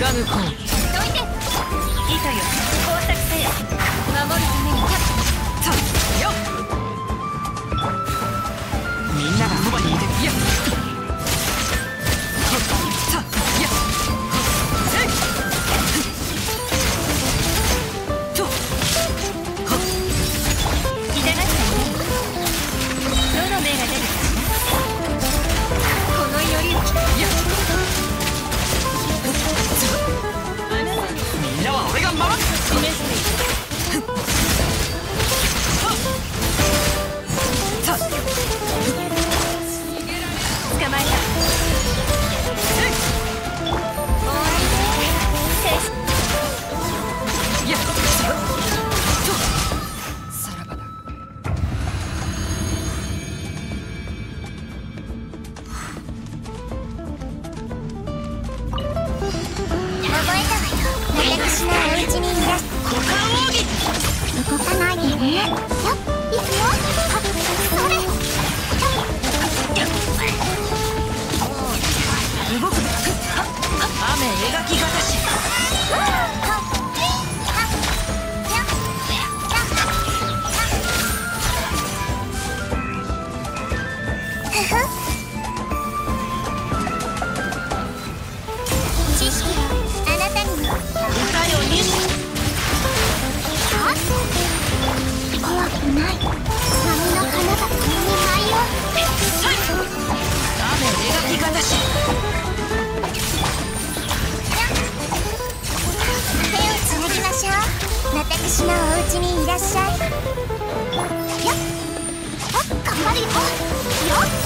貫こうない。の花がいを描き手をつぎましょう私のお家にいらっしゃい頑張よっ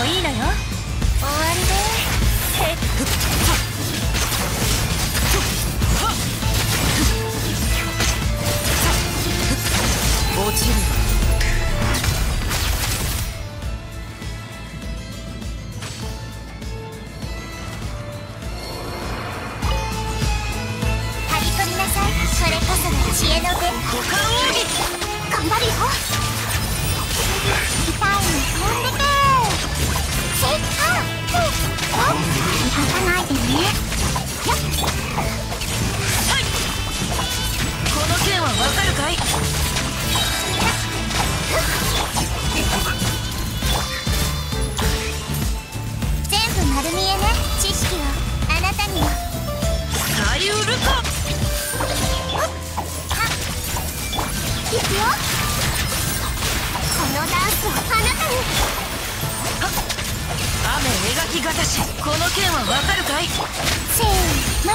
もいいのよ。終わりでへっ落ちる。刈り取りなさい。それこそが知恵の出股間を件はわかるかい？せーの。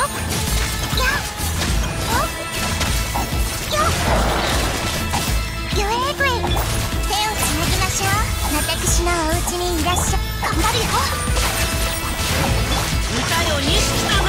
ギ手をつなぎましょう私のお家にいらっしゃ頑張るよ歌よ錦さん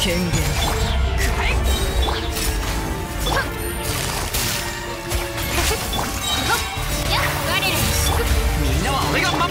権限。みんなは俺がまっ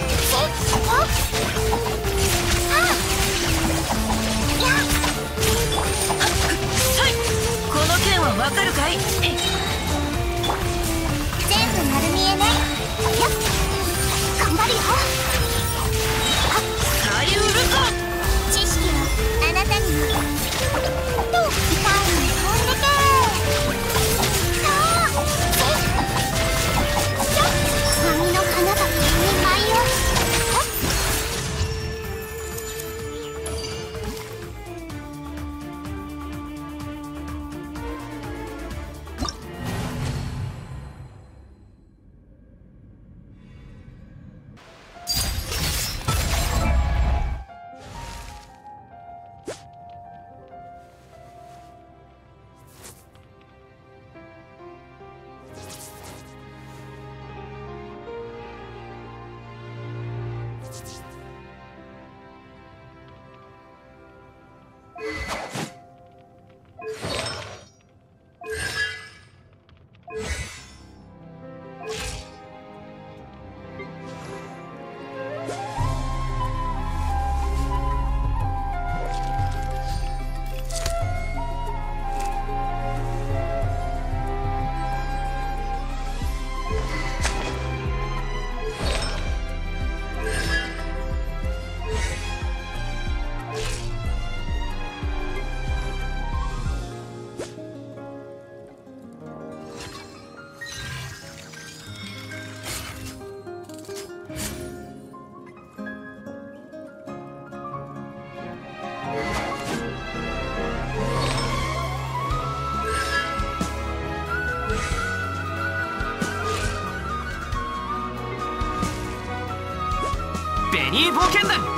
分かるかい？刀険だ